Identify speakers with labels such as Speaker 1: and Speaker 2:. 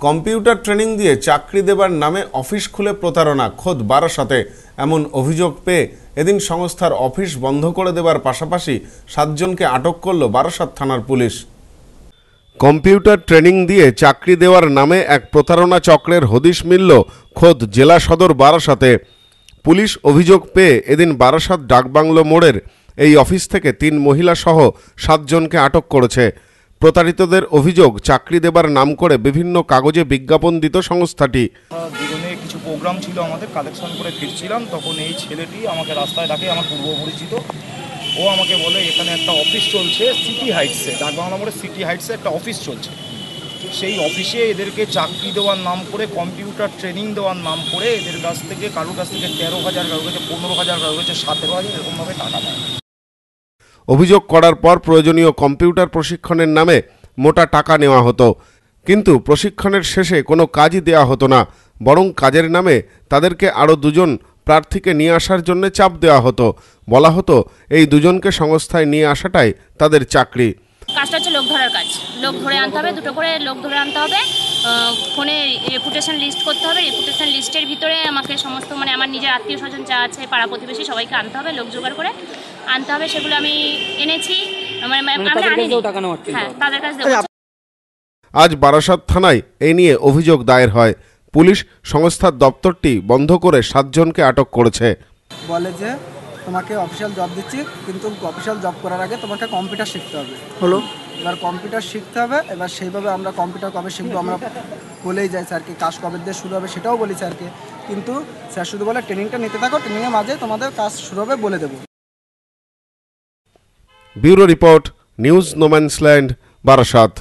Speaker 1: Computer training দিয়ে চাকরি দেবার নামে অফিস খুলে প্রতারণা, খোদ বারাসাতে এমন অভিযোগ পেয়ে এদিন সংস্থার অফিস বন্ধ করে দেবার পাশাপাশি সাতজনকে আটক করল বারাসাত থানার পুলিশ। কম্পিউটার ট্রেনিং দিয়ে চাকরি দেওয়ার নামে এক প্রতারণা চক্রের হদিশ মিলল খোদ জেলা সদর বারাসাতে। পুলিশ অভিযোগ পেয়ে এদিন বারাসাত ডাকবাংলো মোড়ের এই অফিস থেকে তিন মহিলা সহ সাতজনকে আটক করেছে। প্রতারিতদের অভিযোগ, চাকরি দেবার নাম করে বিভিন্ন কাগজে বিজ্ঞাপন দিত সংস্থাটি।
Speaker 2: কিছু প্রোগ্রাম ছিল আমাদের কালেকশন করে ফিরছিলাম, তখন এই ছেলেটি আমাকে রাস্তায় ডাকে, আমার পূর্ব পরিচিত ও আমাকে বলে, এখানে একটা অফিস চলছে সিটি হাইটসে ডাকবাংলা মোড়ে সিটি হাইটসে একটা অফিস চলছে। সেই অফিসে এদেরকে চাকরি দেওয়ার নাম করে কম্পিউটার ট্রেনিং দেওয়ার নাম করে, এদের কাছ থেকে, কারোর কাছ থেকে তেরো হাজার, কারোর কাছে পনেরো হাজার, কারোর কাছে সতেরো হাজার, এরকমভাবে টাকা নেয়।
Speaker 1: অভিযোগ করার পর প্রয়োজনীয় কম্পিউটার প্রশিক্ষণের নামে মোটা টাকা নেওয়া হতো। কিন্তু প্রশিক্ষণের শেষে কোনো কাজই দেওয়া হতো না, বরং কাজের নামে তাদেরকে আরও দুজন প্রার্থীকে নিয়ে আসার জন্য চাপ দেওয়া হতো। বলা হতো, এই দুজনকে সংস্থায় নিয়ে আসাটাই তাদের চাকরি।
Speaker 3: কাজটা হচ্ছে লোক ধরার কাজ। লোক ধরে আনতে হবে, দুটো করে লোক ধরে আনতে হবে। ফোনে রেপুটেশন লিস্ট করতে হবে। রেপুটেশন লিস্টের ভিতরে আমাকে সমস্ত মানে আমার নিজের আত্মীয় স্বজন যা আছে পাড়া প্রতিবেশী সবাইকে আনতে হবে, লোক জোগাড় করে। আনতে হবে সেগুলো আমি এনেছি। মানে
Speaker 4: মানে হচ্ছিল?
Speaker 3: হ্যাঁ তাদের কাছে
Speaker 1: আজ বারাসাত থানায় এ নিয়ে অভিযোগ দায়ের হয়। পুলিশ সংস্থার দপ্তরটি বন্ধ করে সাতজনকে আটক করেছে।
Speaker 5: বলে যে তোমাকে অফিসিয়াল জব দিচ্ছি কিন্তু অফিসিয়াল জব করার আগে তোমাকে কম্পিউটার শিখতে হবে।
Speaker 4: হলো?
Speaker 5: এবার কম্পিউটার শিখতে হবে এবার সেইভাবে আমরা কম্পিউটার কবে শিখব আমরা বলেই যাই স্যারকে কাজ কবে দিয়ে শুরু হবে সেটাও বলি স্যারকে কিন্তু স্যার শুধু বলে ট্রেনিংটা নিতে থাকো ট্রেনিংয়ের মাঝে তোমাদের কাজ শুরু হবে বলে দেবো।
Speaker 1: Bureau report news no man's land Barasat.